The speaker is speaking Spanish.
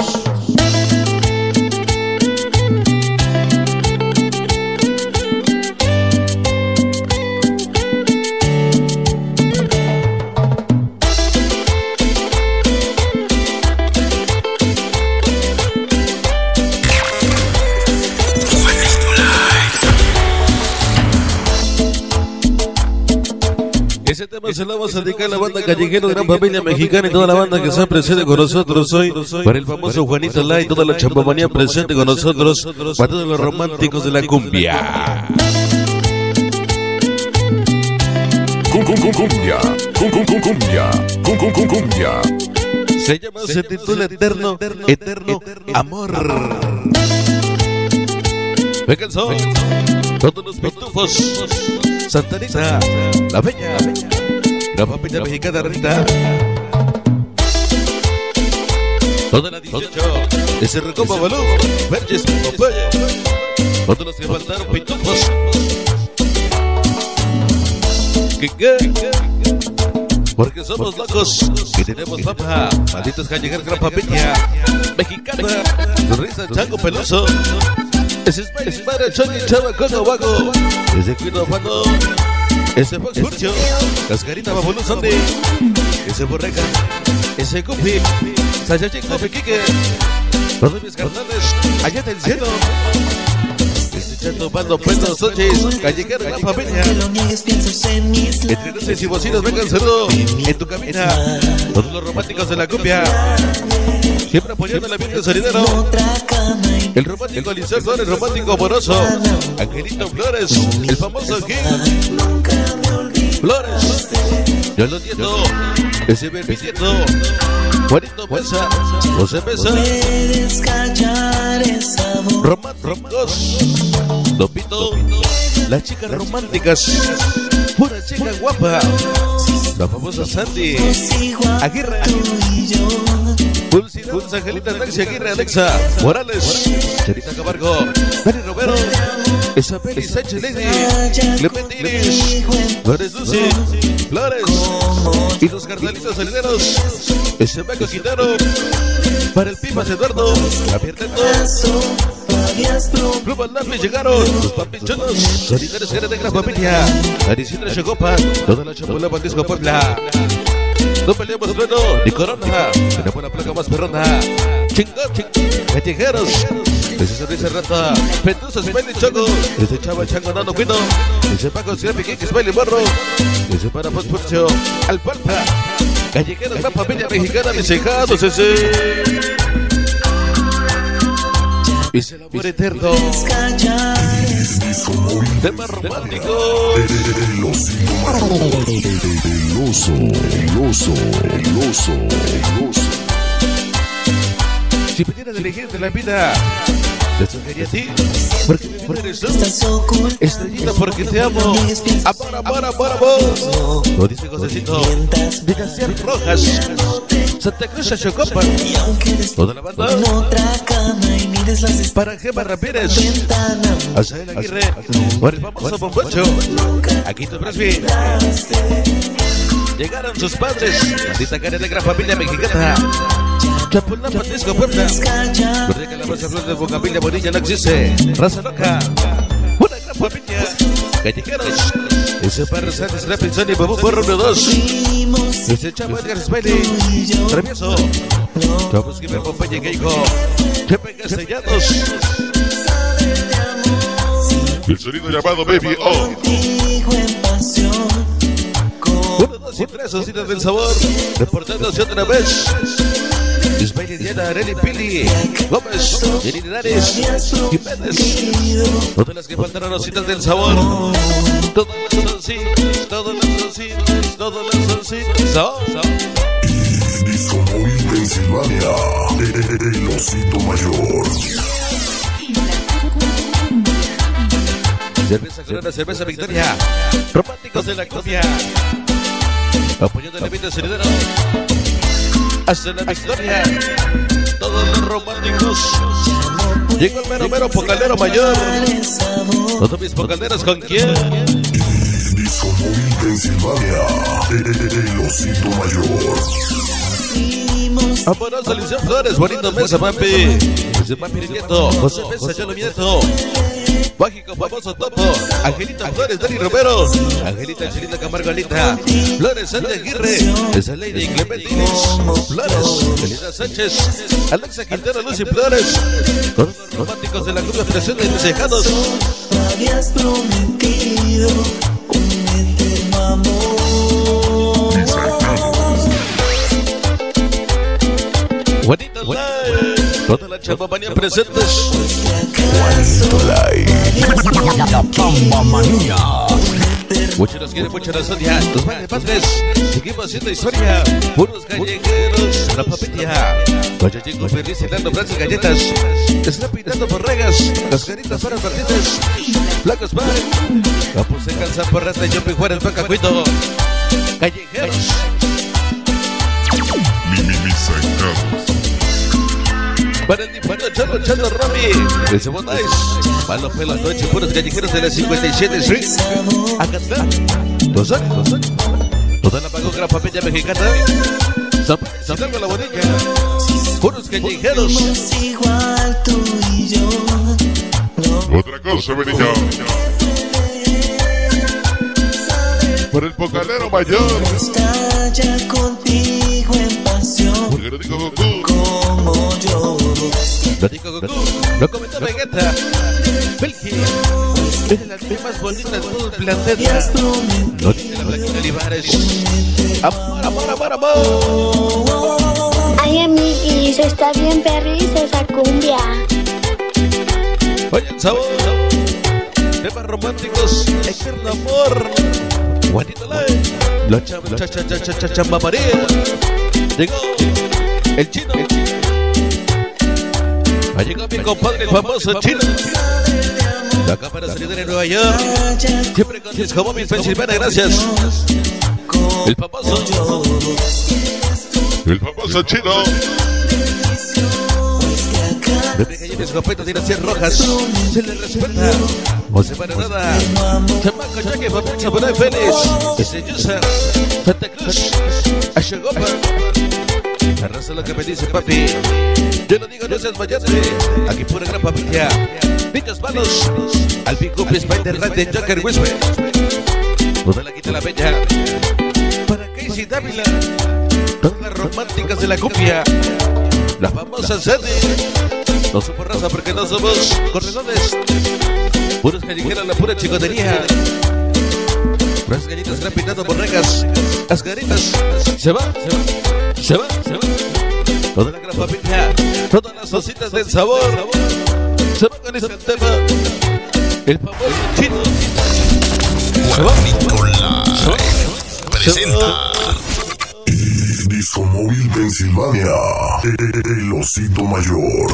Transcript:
Ese tema se lo vamos a dedicar a la banda callejera, gran familia mexicana y toda la banda que está presente con nosotros hoy. Para el famoso Juanito Lai, toda la chambamanía presente con nosotros. Para todos los románticos de la cumbia. Cum, cum, cum, cumbia, cum, cum, cum, cumbia, cum, cum, cum, cumbia. Se llama, se titula Eterno, Eterno Amor. Venga el son. Todos los pitufos. Santa Anita, La Peña, la familia mexicana Rita. Toda la 18, ese recopa balú, Verges. Todos los que faltaron pitufos. ¿Qué qué? Porque somos locos y tenemos fama. Malditos callejeros, gran familia mexicana. Sonrisa, chango peloso. Es Mara, Choni, Chava, Coco, Vago. Ese Cuido, Juano. Ese Fox Furcio. Cascarita, Babulú, Sandy. Ese Borreca. Ese Cupi. Sayachín, Cupi, Kike. Todos mis carnales, allá del cielo. Ese Chato, Bando, Pedro, Sánchez. Callejero, gran familia. Entre luces y bocinas, vengan saludo en tu camina. Todos los románticos de la cumbia. Siempre apoyando el ambiente solidero. El romántico Lizardo, el romántico amoroso. Angelito Flores, el famoso King. Flores. Yo lo entiendo. Ese bebé nieto. Juanito Mesa. José Mesa. Románticos. Lopito. Las chicas románticas. Pura chica guapa. La famosa Sandy. Aguirre. Pulsina, Pulsa Angelita Alexia Aguirre, Alexa Morales, Charita Camargo, Dani Romero, Isabel Sánchez Lady, Clemente Iris, Flores Lucy, Flores y los carnalitos salideros, ese Maco Quintero, para el Pipas Eduardo, Javier Neto, Club Aldafe llegaron, los papichonos, solidarios que de gran familia, Arisindra Chagopa, toda la chapula Bandisco Puebla. No peleamos trueno ni corona. Tenemos la placa más perrona. Chingón, chingón. Callejeros. Ese sonrisa rata. Petusa, Smiley Choco. Ese chava chango nano cuido. Ese Paco Sirapi Kiki Smiley Morro. Ese para Pospurcio. Alpalpa. Callejeros, la familia mexicana, mis hijados. Ese. Se el amor eterno. Tema romántico. El oso, el oso, el oso, el oso. Si pudiera elegir de la vida, te escogería a ti. Porque me eres tú. Estrellita, porque te amo. Amor, amor, amor, amor. Lo dice Josecito. Dinastías Rojas. Santa Cruz, Chocopa. Toda la banda. Para Gemma Ramírez. Azael Aguirre. El famoso Bombocho. Aquí tu Brasby. Llegaron sus padres. Tita Karen de gran familia mexicana. Chapulán, Francisco Puebla. Corrica la raza flor de Bocamilla Bonilla no existe. Raza loca. Una gran familia. Callejeros. Ese perro Sánchez Rapinson y Bobo Porro 2. Ese chavo Edgar Smiley. Travieso. Chavos que me Geico. Chepe Castellanos. El sonido llamado Baby Oh. Uno, dos y tres, osinas del sabor. Reportándose otra vez. Ismael Diana, Areli Pili, Gómez, Linares, Jiménez. Todas las que faltaron ositas del sabor. Todas las ositas, todas las ositas, todas las ositas. Sabor, sabor. Disco Pensilvania. El osito mayor. Cerveza Corona, cerveza Victoria. Románticos de la cumbia. Apoyando el evento solidero. Hasta la victoria. Todos los románticos. Llegó el mero mero pocalero mayor. Todos mis pocaleros con quién. Disco Móvil Pensilvania. El osito mayor. Amoroso Liceo Flores, bonito mesa, papi. José Papi Nieto, José Mesa, Chalo Nieto. Mágico, famoso topo. Angelita Flores, Dani Romero. Angelita Chelita Camargo Alita. Flores, Sandy Aguirre. Esa Lady Clemente Inés. Flores, Elida Sánchez. Alexa Quintero, Lucy Flores. Todos los románticos de la Club Expresión de Desejados. habías prometido un eterno amor. Juanito Live. La champaña presentes. Quieren, mucho nos odian. Los vale padres. Seguimos haciendo historia. Puros gallegueros. La papilla. Doña Chico feliz cenando brazos y galletas. Está pintando borregas. Las caritas para los partidos. Blancos Bar. La puse cansa por rata. Yo me Juárez Vaca Cuido. Callejeros. Para el difunto Chalo Chalo Rami. El Cebo Nice. Palo Pelo Noche. Puros callejeros de la 57 Street. Acatlán. Dos años. Toda la pago gran papilla mexicana. Zapalgo la bodega. Puros callejeros. Igual tú y yo. Otra cosa, Benito. Por el pocalero mayor. está ya contigo en pasión Porque lo digo Goku. como yo. Lo dijo Goku. Lo comentó Vegeta. Belgi. Es de las más bonitas de todo el planeta. Lo dice la Blanquita Olivares. Amor, amor, amor, amor. Ay, amiguis, está bien perris esa cumbia. Oye, el sabor. Temas románticos. Eterno amor. Juanito Live. La chama, cha, cha, cha, cha, cha, chamba María. Llegó el chino. Ha llegado mi compadre, el famoso chino. La cámara salida de Nueva York. Siempre con sus mis Pensilvania, gracias. El famoso. El famoso chino. Desde que lleve su escopeta tiene 100 rojas. Se le respeta. No se para nada. Chamaco, Jaque, Fabricio, Félix. Ese Yusa. Santa Cruz. Ashagopa. Arrasa lo que me dice papi. Yo lo digo, no seas vayate. Aquí pura gran familia. Niños malos. Alpicupi, Spider, Rat, Joker, Whisper. Toda la quita la bella. Para Casey Dávila. Todas las románticas de la cumbia. La famosa Sandy. No somos raza porque no somos corredores. Puros callejeros, la pura chicotería. Las gallitas pintando borregas. Las garitas. Se va, se va, se va, se va. Toda la gran familia. Todas las ositas del sabor. Se va con ese tema. El famoso chino. Va. Presenta. Disco Móvil Pensilvania, el osito mayor.